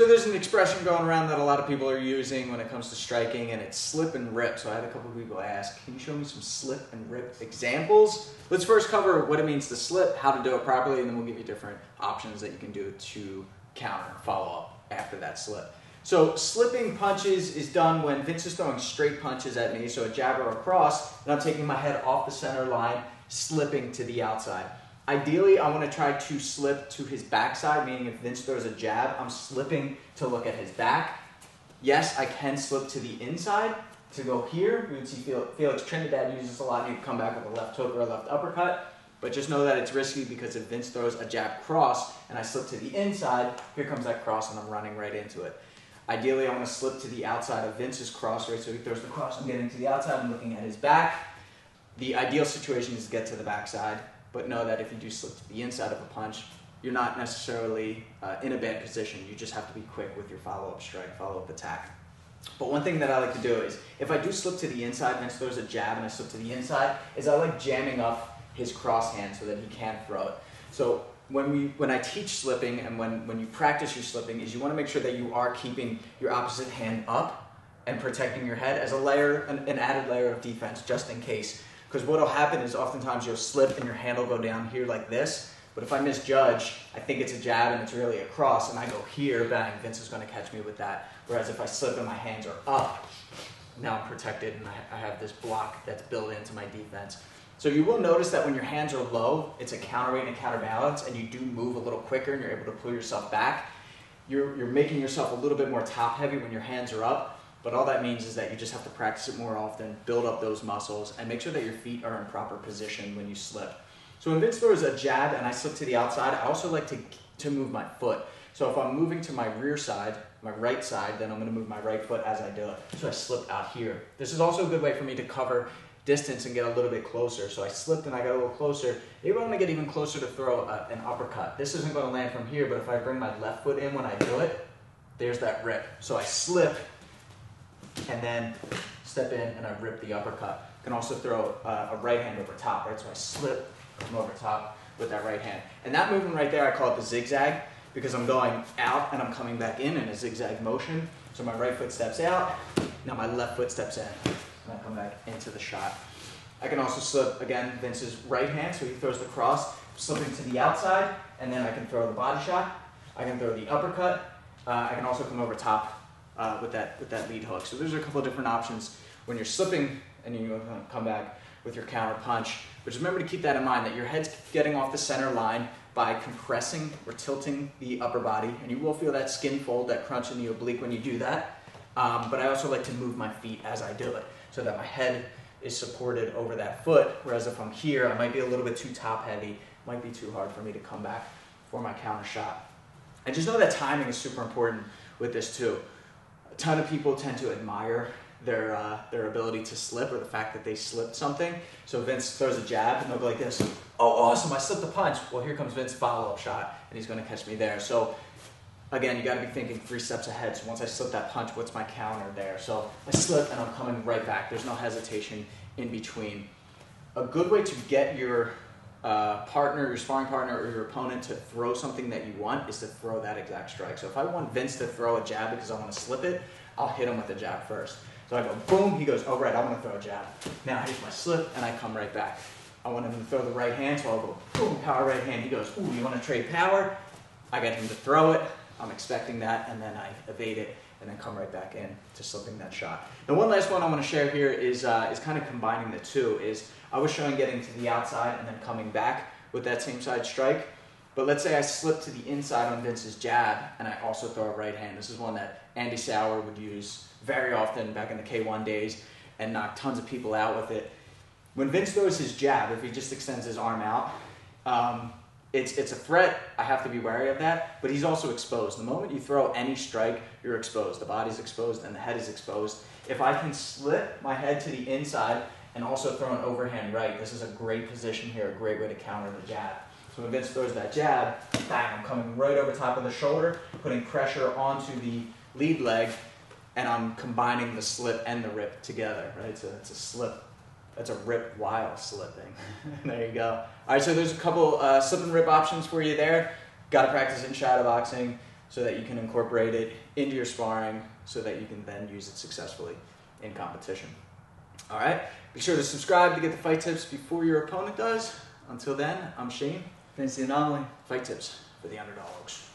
So there's an expression going around that a lot of people are using when it comes to striking, and it's slip and rip. So I had a couple of people ask, can you show me some slip and rip examples? Let's first cover what it means to slip, how to do it properly, and then we'll give you different options that you can do to counter, follow up after that slip. So slipping punches is done when Vince is throwing straight punches at me, so a jab or a cross, and I'm taking my head off the center line, slipping to the outside. Ideally, I want to try to slip to his backside, meaning if Vince throws a jab, I'm slipping to look at his back. Yes, I can slip to the inside to go here. You can see Felix Trinidad uses a lot. You come back with a left hook or a left uppercut. But just know that it's risky because if Vince throws a jab cross and I slip to the inside, here comes that cross and I'm running right into it. Ideally, I want to slip to the outside of Vince's cross, right? So he throws the cross, I'm getting to the outside, I'm looking at his back. The ideal situation is to get to the backside but know that if you do slip to the inside of a punch, you're not necessarily uh, in a bad position. You just have to be quick with your follow-up strike, follow-up attack. But one thing that I like to do is, if I do slip to the inside, Vince there's a jab and I slip to the inside, is I like jamming up his cross hand so that he can't throw it. So when we when I teach slipping and when, when you practice your slipping is you want to make sure that you are keeping your opposite hand up and protecting your head as a layer, an, an added layer of defense just in case because what will happen is oftentimes you'll slip and your hand will go down here like this. But if I misjudge, I think it's a jab and it's really a cross, and I go here, bang, Vince is going to catch me with that. Whereas if I slip and my hands are up, now I'm protected and I have this block that's built into my defense. So you will notice that when your hands are low, it's a counterweight and a counterbalance, and you do move a little quicker and you're able to pull yourself back. You're, you're making yourself a little bit more top heavy when your hands are up, but all that means is that you just have to practice it more often, build up those muscles, and make sure that your feet are in proper position when you slip. So when Vince throws a jab and I slip to the outside, I also like to, to move my foot. So if I'm moving to my rear side, my right side, then I'm gonna move my right foot as I do it. So I slip out here. This is also a good way for me to cover distance and get a little bit closer. So I slipped and I got a little closer. Maybe I want to get even closer to throw a, an uppercut. This isn't going to land from here, but if I bring my left foot in when I do it, there's that rip. So I slip and then step in and I rip the uppercut. Can also throw uh, a right hand over top, right? So I slip, come over top with that right hand. And that movement right there, I call it the zigzag because I'm going out and I'm coming back in in a zigzag motion. So my right foot steps out, now my left foot steps in, and I come back into the shot. I can also slip, again, Vince's right hand, so he throws the cross, slipping to the outside, and then I can throw the body shot. I can throw the uppercut. Uh, I can also come over top uh, with that with that lead hook. So there's a couple of different options when you're slipping and you come back with your counter punch. But just remember to keep that in mind that your head's getting off the center line by compressing or tilting the upper body, and you will feel that skin fold, that crunch in the oblique when you do that. Um, but I also like to move my feet as I do it so that my head is supported over that foot. Whereas if I'm here, I might be a little bit too top heavy, might be too hard for me to come back for my counter shot. And just know that timing is super important with this too ton of people tend to admire their uh, their ability to slip or the fact that they slipped something. So Vince throws a jab and they'll go like this. Oh, awesome! I slipped the punch. Well, here comes Vince's follow up shot, and he's going to catch me there. So again, you got to be thinking three steps ahead. So once I slip that punch, what's my counter there? So I slip and I'm coming right back. There's no hesitation in between. A good way to get your uh, partner, your sparring partner, or your opponent to throw something that you want is to throw that exact strike. So if I want Vince to throw a jab because I want to slip it, I'll hit him with a jab first. So I go boom, he goes, oh right, I want to throw a jab. Now I here's my slip, and I come right back. I want him to throw the right hand, so I'll go boom, power right hand. He goes, ooh, you want to trade power? I get him to throw it. I'm expecting that, and then I evade it, and then come right back in to slipping that shot. The one last one I want to share here is uh, is kind of combining the two. Is I was showing getting to the outside and then coming back with that same side strike. But let's say I slip to the inside on Vince's jab and I also throw a right hand. This is one that Andy Souwer would use very often back in the K1 days and knock tons of people out with it. When Vince throws his jab, if he just extends his arm out, um, it's, it's a threat. I have to be wary of that, but he's also exposed. The moment you throw any strike, you're exposed. The body's exposed and the head is exposed. If I can slip my head to the inside and also throw an overhand right. This is a great position here, a great way to counter the jab. So when Vince throws that jab, bang, I'm coming right over top of the shoulder, putting pressure onto the lead leg, and I'm combining the slip and the rip together, right? So it's a slip, that's a rip while slipping. there you go. All right, so there's a couple uh, slip and rip options for you there. Got to practice in shadow boxing. so that you can incorporate it into your sparring so that you can then use it successfully in competition. All right, be sure to subscribe to get the fight tips before your opponent does. Until then, I'm Shane. Vince the Anomaly. Fight tips for the underdogs.